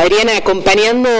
Adriana, acompañando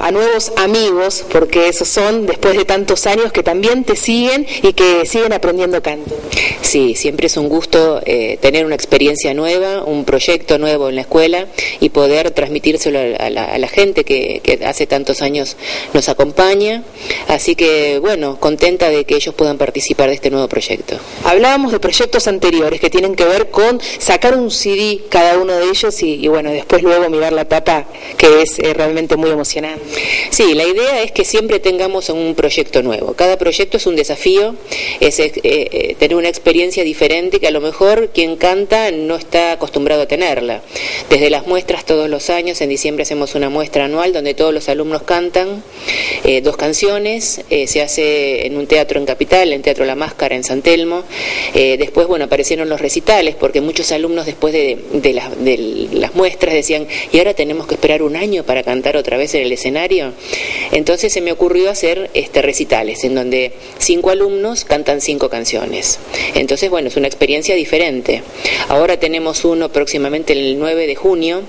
a nuevos amigos, porque esos son después de tantos años que también te siguen y que siguen aprendiendo canto. Sí, siempre es un gusto eh, tener una experiencia nueva, un proyecto nuevo en la escuela y poder transmitírselo a la, gente que, que, hace tantos años nos acompaña. Así que, bueno, contenta de que ellos puedan participar de este nuevo proyecto. Hablábamos de proyectos anteriores que tienen que ver con sacar un CD cada uno de ellos y, bueno, después luego mirar la tapa, que es eh, realmente muy emocionante. Sí, la idea es que siempre tengamos un proyecto nuevo. Cada proyecto es un desafío, es eh, tener una experiencia diferente que a lo mejor quien canta no está acostumbrado a tenerla. Desde las muestras todos los años, en diciembre hacemos una muestra anual donde todos los alumnos cantan eh, dos canciones, eh, se hace en un teatro en Capital, en Teatro La Máscara en San Telmo. Eh, después, bueno, aparecieron los recitales porque muchos alumnos después de, de las muestras decían, y ahora tenemos que esperar un año para cantar otra vez en el escenario. Entonces se me ocurrió hacer este recitales en donde cinco alumnos cantan cinco canciones. Entonces, bueno, es una experiencia diferente. Ahora tenemos uno próximamente el 9 de junio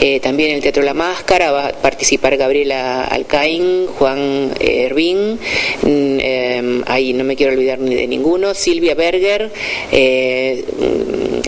eh, también el Teatro La Máscara va a participar Gabriela Alcaín, Juan Hervín, mm, em, ahí no me quiero olvidar ni de ninguno, Silvia Berger, eh,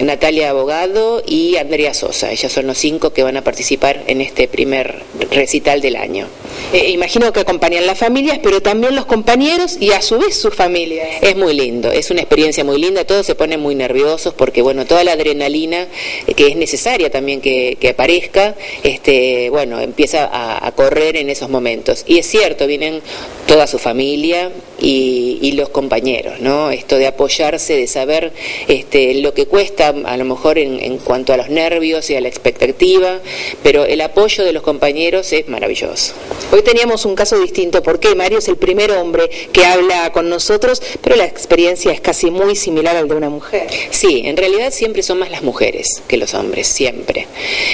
Natalia Abogado y Andrea Sosa. Ellas son los cinco que van a participar en este primer recital del año. Eh, imagino que acompañan las familias, pero también los compañeros y a su vez sus familias. Es muy lindo, es una experiencia muy linda, todos se ponen muy nerviosos porque, bueno, toda la adrenalina que es necesaria también que, que aparezca, este, bueno, empieza a, correr en esos momentos. Y es cierto, vienen toda su familia y, los compañeros, ¿no? Esto de apoyarse, de saber este, lo que cuesta, a lo mejor en, cuanto a los nervios y a la expectativa, pero el apoyo de los compañeros es maravilloso. Hoy teníamos un caso distinto, porque Mario es el primer hombre que habla con nosotros, pero la experiencia es casi muy similar al de una mujer. Sí, en realidad siempre son más las mujeres que los hombres, siempre.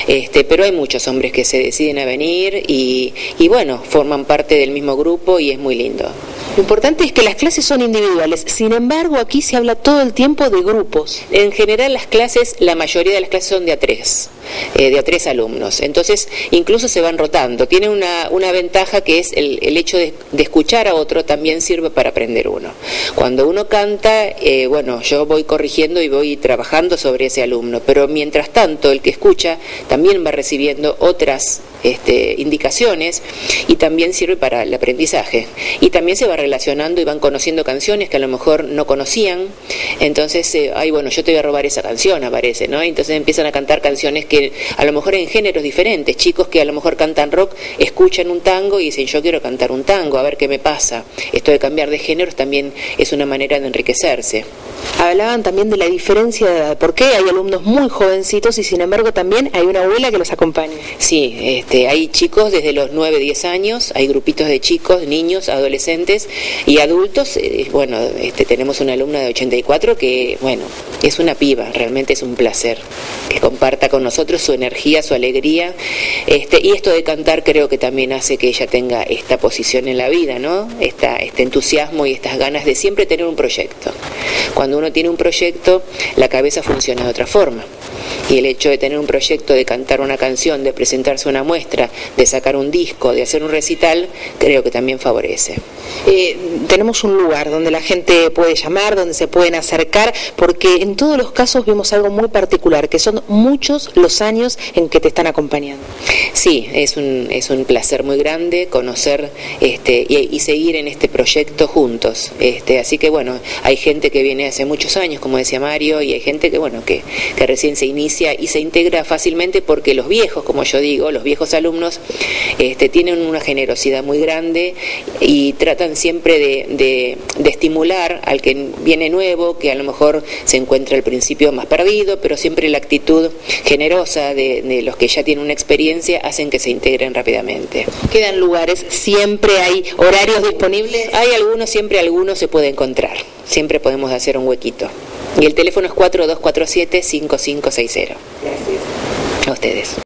Este, pero hay muchos hombres que se deciden a venir y, bueno, forman parte del mismo grupo y es muy lindo. Lo importante es que las clases son individuales, sin embargo aquí se habla todo el tiempo de grupos. En general las clases, la mayoría de las clases son de a tres, eh, de a tres alumnos, entonces incluso se van rotando. Tiene una, una ventaja que es el, hecho de, escuchar a otro también sirve para aprender uno. Cuando uno canta, eh, bueno, yo voy corrigiendo y voy trabajando sobre ese alumno, pero mientras tanto el que escucha también va recibiendo otras este, indicaciones y también sirve para el aprendizaje. Y también se va relacionando y van conociendo canciones que a lo mejor no conocían. Entonces, eh, ay, bueno, yo te voy a robar esa canción, aparece, ¿no? Entonces empiezan a cantar canciones que a lo mejor en géneros diferentes. Chicos que a lo mejor cantan rock, escuchan un tango y dicen, yo quiero cantar un tango, a ver qué me pasa. Esto de cambiar de géneros también es una manera de enriquecerse. Hablaban también de la diferencia de edad, porque hay alumnos muy jovencitos y sin embargo también hay una abuela que los acompaña. Sí, este, hay chicos desde los 9, 10 años, hay grupitos de chicos, niños, adolescentes y adultos. Eh, bueno, este, tenemos una alumna de 84 que, bueno, es una piba, realmente es un placer que comparta con nosotros su energía, su alegría. Este, y esto de cantar creo que también hace que ella tenga esta posición en la vida, ¿no? Esta, este entusiasmo y estas ganas de siempre tener un proyecto. Cuando uno tiene un proyecto, la cabeza funciona de otra forma. Y el hecho de tener un proyecto, de cantar una canción, de presentarse una muestra, de sacar un disco, de hacer un recital, creo que también favorece. Eh, tenemos un lugar donde la gente puede llamar, donde se pueden acercar, porque en todos los casos vemos algo muy particular, que son muchos los años en que te están acompañando. Sí, es un, es un placer muy grande conocer este, y, seguir en este proyecto juntos. Este, así que bueno, hay gente que viene hace muchos años, como decía Mario, y hay gente que bueno, que, que recién se inicia y se integra fácilmente porque los viejos, como yo digo, los viejos alumnos, este, tienen una generosidad muy grande y tratan siempre de, estimular al que viene nuevo, que a lo mejor se encuentra al principio más perdido, pero siempre la actitud generosa de, de los que ya tienen una experiencia hacen que se integren rápidamente. ¿Quedan lugares? ¿Siempre hay horarios disponibles? Hay algunos, siempre algunos se puede encontrar. Siempre podemos hacer un huequito. Y el teléfono es 4247-5560. Gracias. A ustedes.